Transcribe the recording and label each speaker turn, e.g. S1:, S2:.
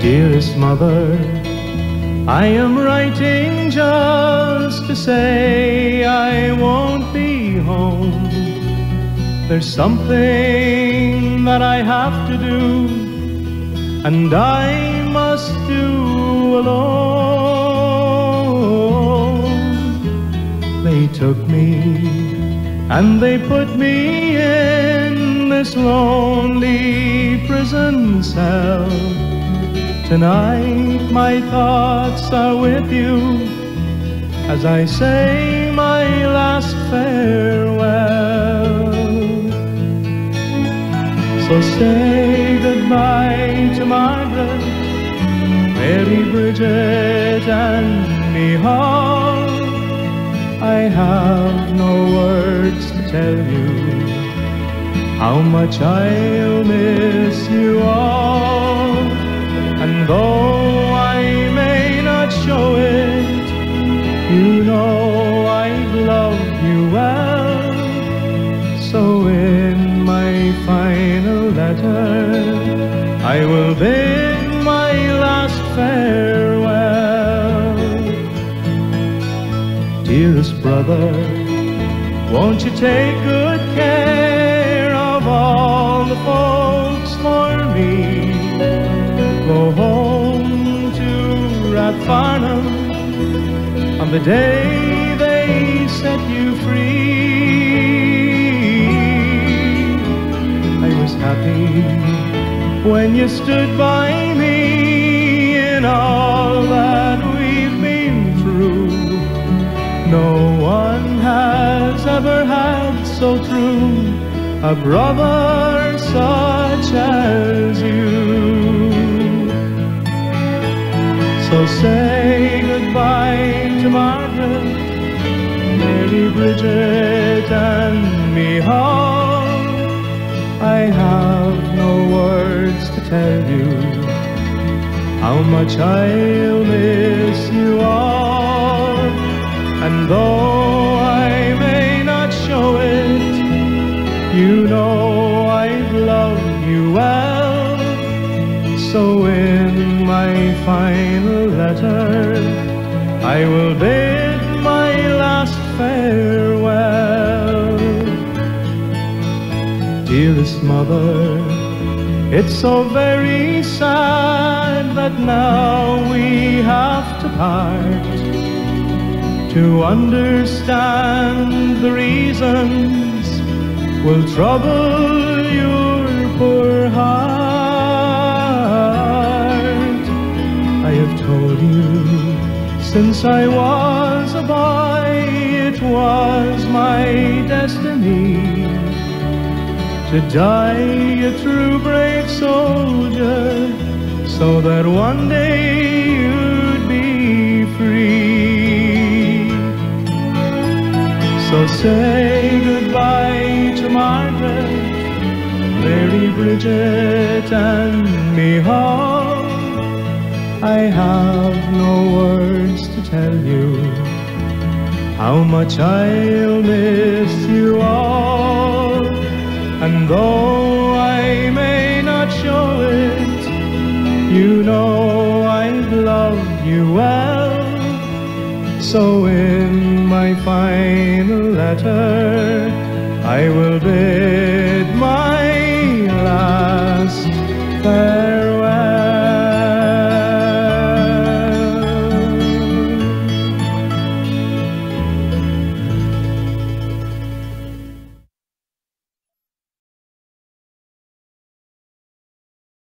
S1: Dearest mother, I am writing just to say I won't be home. There's something that I have to do, and I must do alone. They took me and they put me in this lonely prison cell. Tonight my thoughts are with you as I say my last farewell. So say goodbye to Margaret, Mary Brigid and me Hall. I have no words to tell you how much I'll miss you all. You know I love you well. So in my final letter, I will bid my last farewell. Dearest brother, won't you take good care of all the folks for on the day they set you free. I was happy when you stood by me in all that we've been through. No one has ever had so true a brother such as you. So say goodbye to Margaret, Mary Brigid, and me Hall. I have no words to tell you how much I'll miss you all. And though I may not show it, you know I love you well. So my final letter, I will bid my last farewell. Dearest mother, it's so very sad that now we have to part. To understand the reasons will trouble your poor heart. Told you since I was a boy, it was my destiny to die a true brave soldier so that one day you'd be free. So say goodbye to Margaret, Mary Brigid, and me Hall. I have no words to tell you how much I'll miss you all. And though I may not show it, you know I love you well. So in my final letter, I will bid